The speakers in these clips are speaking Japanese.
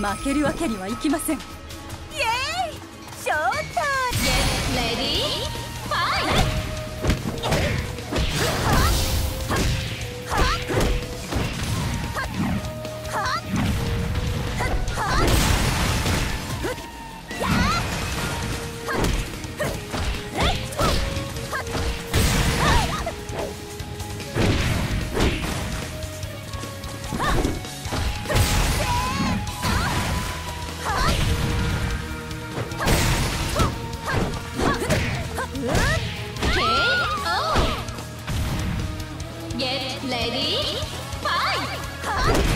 負けるわけにはいきません。Get ready, fight!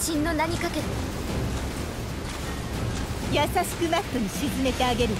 神の名にかける。優しくマットに沈めてあげる。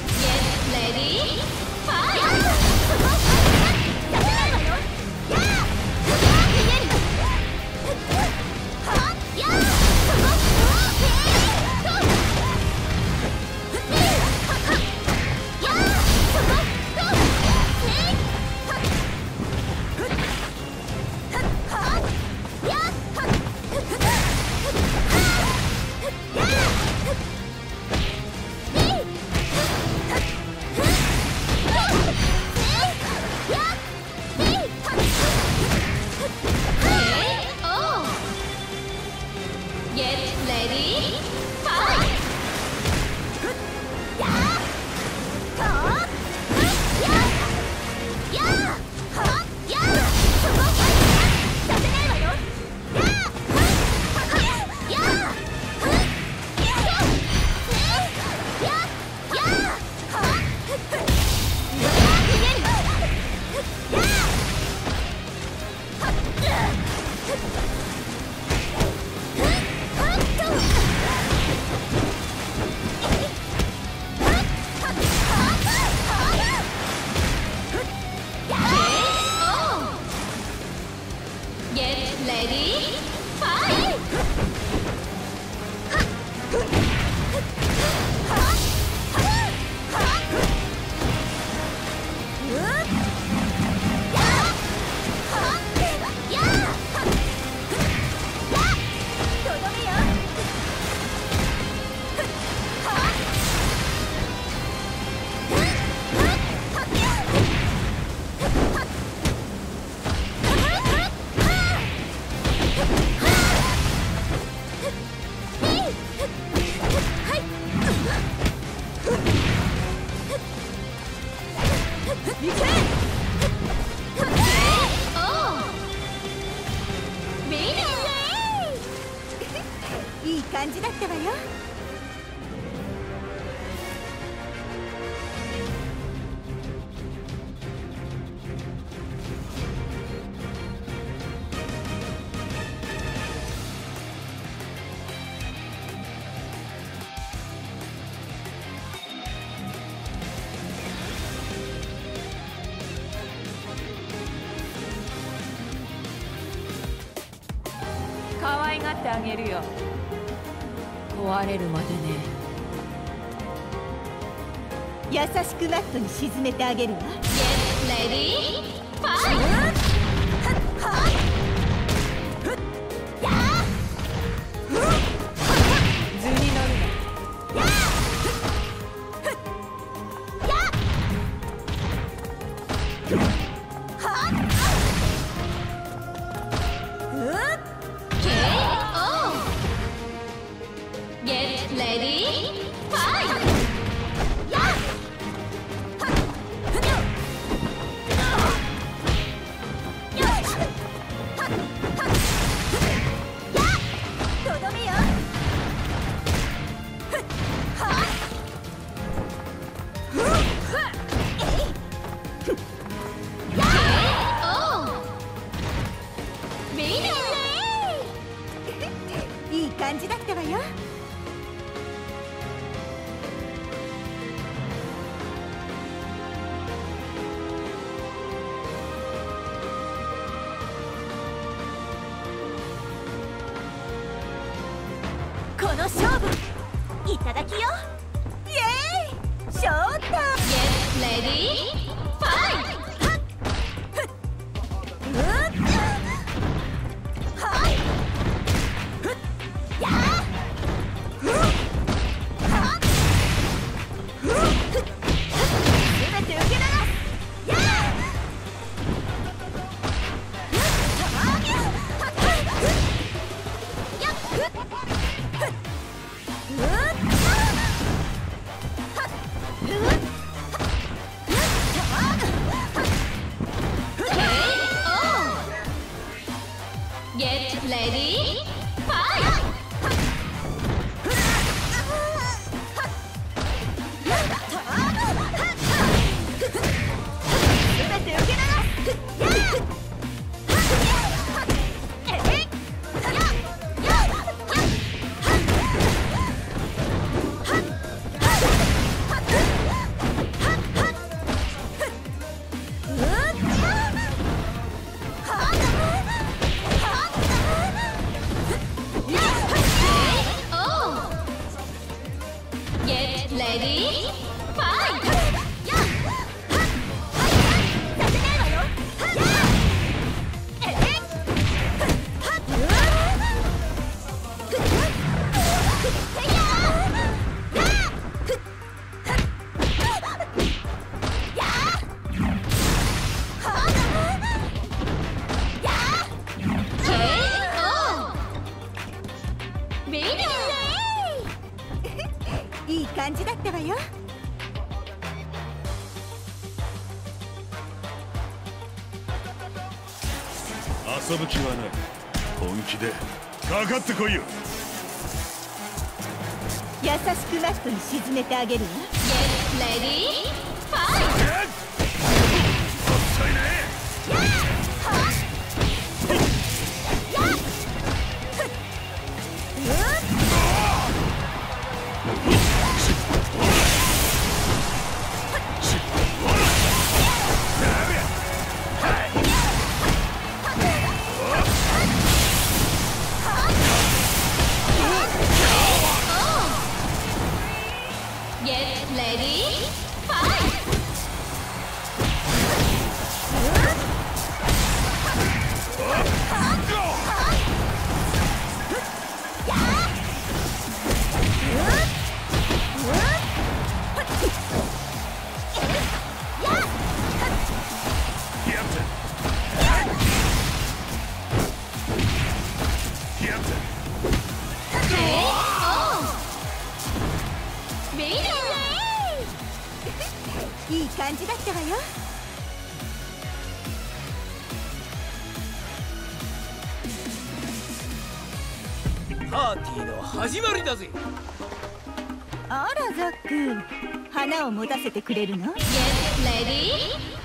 Get ready? Fire! てあげるよ。壊れるまでね。優しくマットに沈めてあげるわ。Get ready? Fight! ただきよイエーイ。ショータイ Get ready, fight! Ready, 感じだったわよ。遊ぶ気はない。本気でかかってこいよ。優しくマットに沈めてあげるわ。Get ready, fight! 遅いパーティーの始まりだぜ。あらザック花を持たせてくれるの？Get ready,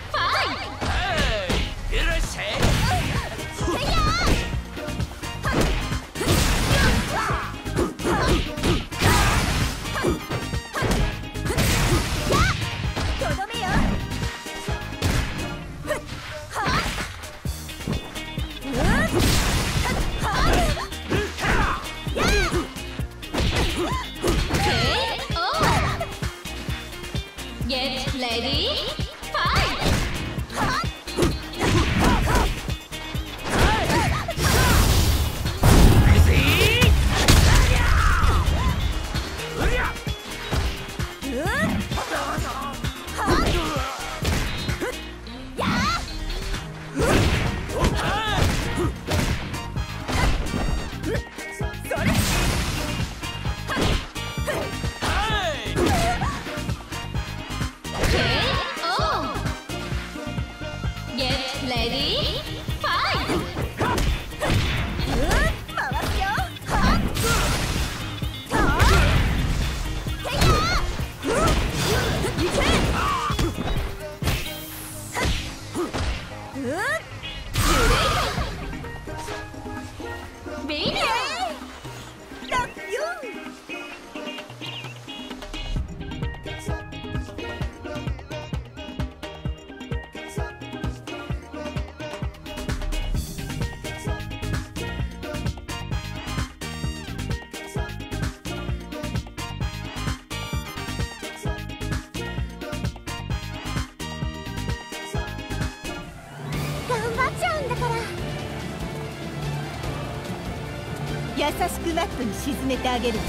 優しくマットに沈めてあげる Get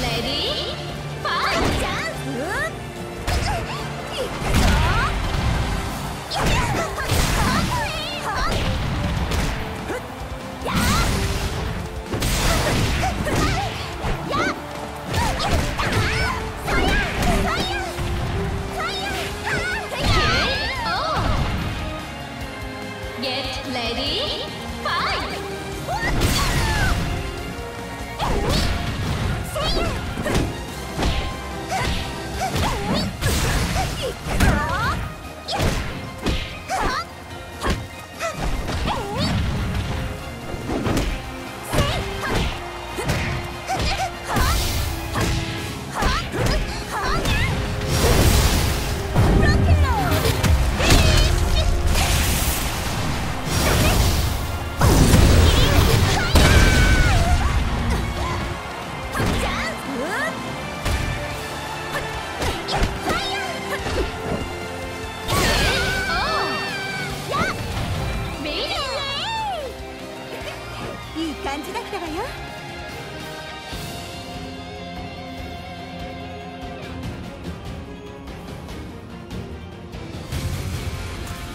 ready, fight! チャンス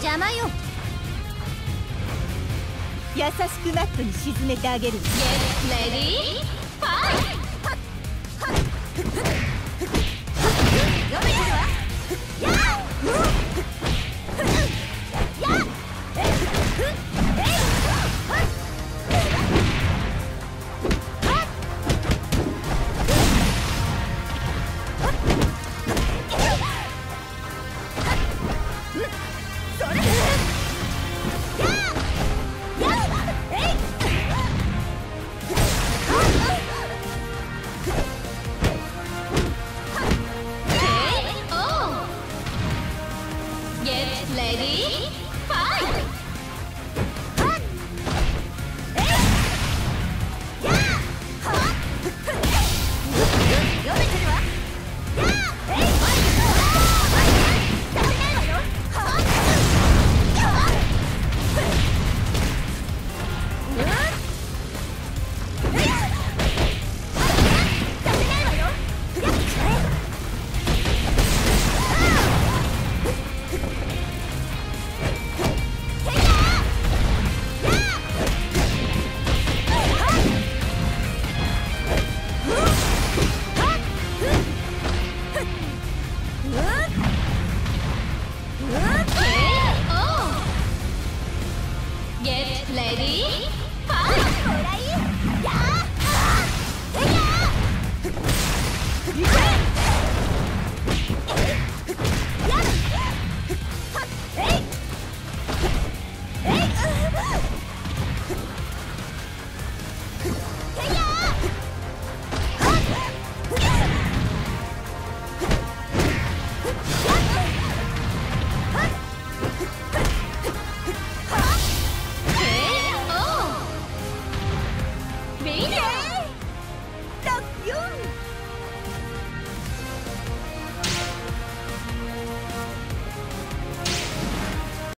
邪魔よ。優しくマットに沈めてあげる。レディーファイト